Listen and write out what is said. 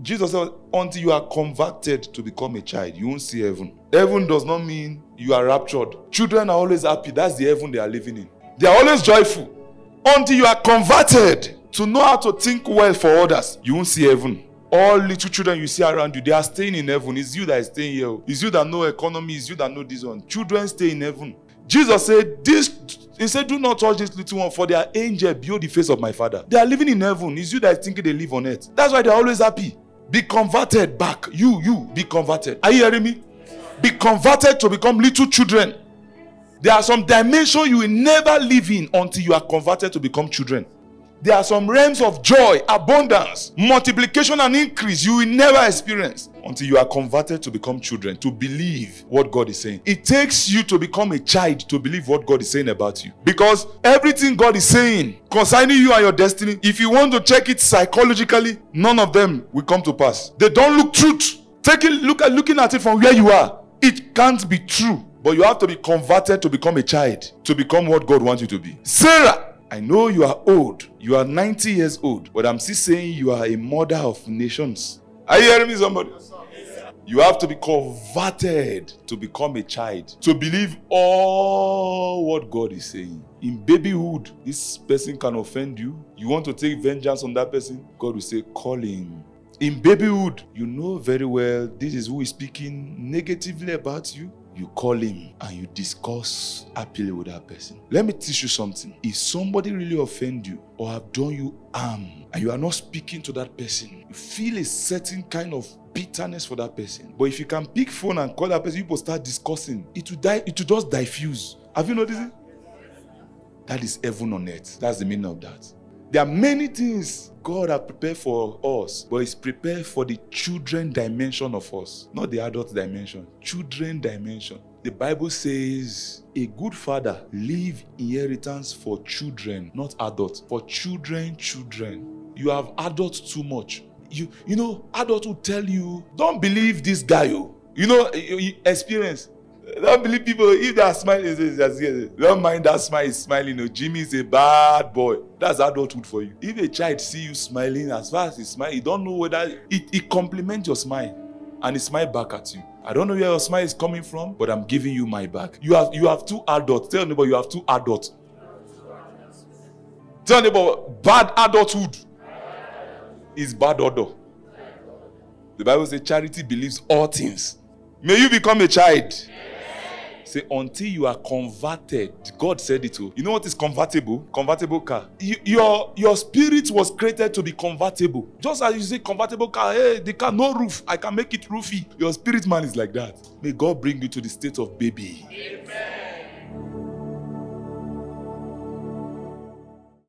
Jesus said, until you are converted to become a child, you won't see heaven. Heaven does not mean you are raptured. Children are always happy. That's the heaven they are living in. They are always joyful. Until you are converted to know how to think well for others, you won't see heaven. All little children you see around you, they are staying in heaven. It's you that is staying here. It's you that know economy. It's you that know this one. Children stay in heaven. Jesus said, This he said, Do not touch this little one, for they are angels behold the face of my father. They are living in heaven. It's you that is thinking they live on earth. That's why they're always happy. Be converted back. You, you, be converted. Are you hearing me? Be converted to become little children. There are some dimensions you will never live in until you are converted to become children. There are some realms of joy, abundance, multiplication, and increase you will never experience until you are converted to become children, to believe what God is saying. It takes you to become a child to believe what God is saying about you. Because everything God is saying concerning you and your destiny, if you want to check it psychologically, none of them will come to pass. They don't look truth. Take a look at looking at it from where you are. It can't be true. But you have to be converted to become a child, to become what God wants you to be. Sarah, I know you are old. You are 90 years old. But I'm still saying you are a mother of nations. Are you hearing me, somebody? You have to be converted to become a child, to believe all what God is saying. In babyhood, this person can offend you. You want to take vengeance on that person? God will say, Call him. In babyhood, you know very well this is who is speaking negatively about you you call him and you discuss happily with that person. Let me teach you something. If somebody really offend you or have done you harm and you are not speaking to that person, you feel a certain kind of bitterness for that person. But if you can pick phone and call that person, people start discussing. It will die. It will just diffuse. Have you noticed it? That is heaven on earth. That's the meaning of that. There are many things God has prepared for us, but it's prepared for the children dimension of us, not the adult dimension. Children dimension. The Bible says a good father leave inheritance for children, not adults. For children, children. You have adults too much. You you know, adults will tell you, don't believe this guy. Oh. You know, experience don't believe people if they are smiling don't mind that smile is smiling oh jimmy is a bad boy. That's adulthood for you. If a child see you smiling as far as he smile he don't know whether it it compliment your smile and he smile back at you. I don't know where your smile is coming from but i'm giving you my back. You have you have two adults. Tell neighbor you have two adults. Tell neighbor bad adulthood is bad order. The bible says charity believes all things. May you become a child. Say, until you are converted, God said it to. You know what is convertible? Convertible car. You, your, your spirit was created to be convertible. Just as you say convertible car, hey, the car, no roof. I can make it roofy. Your spirit man is like that. May God bring you to the state of baby. Amen.